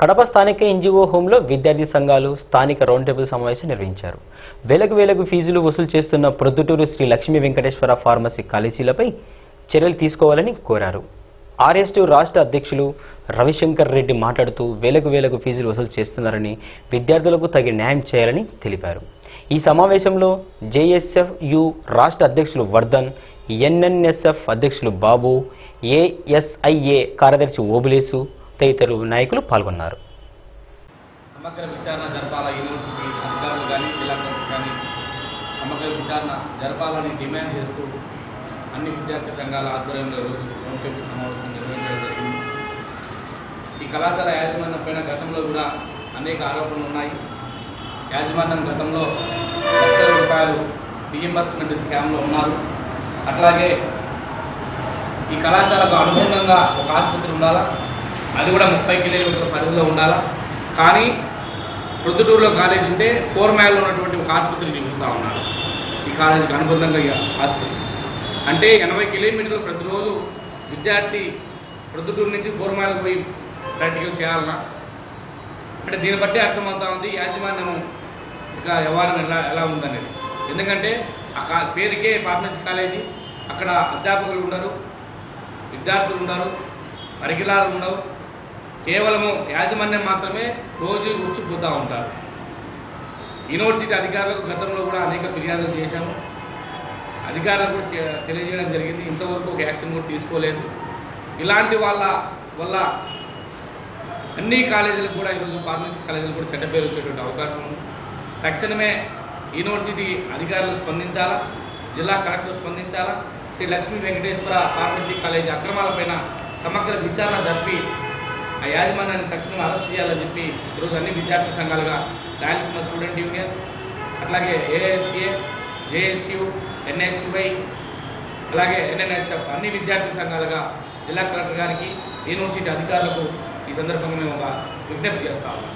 కడప స్థానిక ఎన్జిఓ హోంలో విద్యార్థి సంఘాలు స్థానిక రౌండ్ టేబుల్ సమావేశం నిర్వహించారు. వేలకు వేలకు ఫీజులు వసూలు చేస్తున్న ప్రొద్దుటూరు శ్రీ లక్ష్మీ వెంకటేశ్వర ఫార్మసీ కాలేజీలపై చర్యలు తీసుకోవాలని కోరారు. ఆర్ఎస్టు రాష్ట్ర అధ్యక్షులు రవిశంకర్ రెడ్డి మాట్లాడుతూ వేలకు వేలకు ఫీజులు వసూలు చేస్తున్నారని విద్యార్థులకు తగిన న్యాయం చేయాలని తెలిపారు. ఈ సమావేశంలో జేఎస్ఎఫ్ యు రాష్ట్ర అధ్యక్షులు వర్ధన్ ఎన్ఎన్ఎస్ఎఫ్ అధ్యక్షులు బాబు ఏఎస్ఐఏ కార్యదర్శి ఓబులేసు తదితరులు నాయకులు పాల్గొన్నారు. సమగ్ర విచారణ జరపాల యూనివర్సిటీ అధికారులు కానీ జిల్లా కలెక్టర్ కానీ సమగ్ర విచారణ జరపాలని డిమాండ్ చేస్తూ అన్ని విద్యార్థి సంఘాల ఆధ్వర్యంలో రోజు రౌండ్ టేబుల్ సమావేశం నిర్వహించడం జరిగింది. ఈ కళాశాల యాజమాన్యం పైన గతంలో కూడా అనేక ఆరోపణలు ఉన్నాయి. యాజమాన్యం గతంలో లక్షల రూపాయలు రీఎంబర్స్మెంట్ స్కామ్లో ఉన్నారు. అట్లాగే ఈ కళాశాలకు అనుగుణంగా ఒక ఆసుపత్రి ఉండాలా? అది కూడా ముప్పై కిలోమీటర్ల పరిధిలో ఉండాలా? కానీ ప్రొద్దుటూరులో కాలేజ్ ఉంటే కోరమాయలో ఉన్నటువంటి ఒక ఆసుపత్రి చూపిస్తూ ఉన్నారు. ఈ కాలేజీకి అనుబంధంగా ఆసుపత్రి. అంటే ఎనభై కిలోమీటర్లు ప్రతిరోజు విద్యార్థి ప్రొద్దుటూరు నుంచి కోరమాయలకు పోయి ప్రాక్టికల్ చేయాలన్నా అంటే దీన్ని బట్టి అర్థమవుతా ఉంది యాజమాన్యం ఇక వ్యవహారం ఎలా ఎలా ఉందనేది. ఎందుకంటే ఆ కా పేరుకే ఫార్మసీ కాలేజీ అక్కడ అధ్యాపకులు ఉండరు విద్యార్థులు ఉన్నారు పరికరాలు ఉండవు. కేవలము యాజమాన్యం మాత్రమే రోజు ఉచ్చిపోతూ ఉంటారు. యూనివర్సిటీ అధికారులకు గతంలో కూడా అనేక ఫిర్యాదులు చేశాము. అధికారులకు కూడా తెలియజేయడం జరిగింది. ఇంతవరకు ఒక యాక్షన్ కూడా తీసుకోలేదు. ఇలాంటి వాళ్ళ వల్ల అన్ని కాలేజీలకు కూడా ఈరోజు ఫార్మసీ కాలేజీలు కూడా చెడ్డ పేరు వచ్చేటువంటి అవకాశం ఉంది. తక్షణమే యూనివర్సిటీ అధికారులు స్పందించాలా? జిల్లా కలెక్టర్ స్పందించాలా? శ్రీ లక్ష్మీ వెంకటేశ్వర ఫార్మసీ కాలేజీ అక్రమాలపైన సమగ్ర విచారణ జరిపి ఆ యాజమాన్యాన్ని తక్షణం అరెస్ట్ చేయాలని చెప్పి ఈరోజు అన్ని విద్యార్థి సంఘాలుగా రాయలసీమ స్టూడెంట్ యూనియన్ అట్లాగే ఏఎస్ఏ జేఎస్యు ఎన్ఎస్యుఐ అలాగే ఎన్ఎన్ఎస్ఎఫ్ అన్ని విద్యార్థి సంఘాలుగా జిల్లా కలెక్టర్ గారికి యూనివర్సిటీ అధికారులకు ఈ సందర్భంగా మేము ఒక విజ్ఞప్తి చేస్తా ఉన్నాం.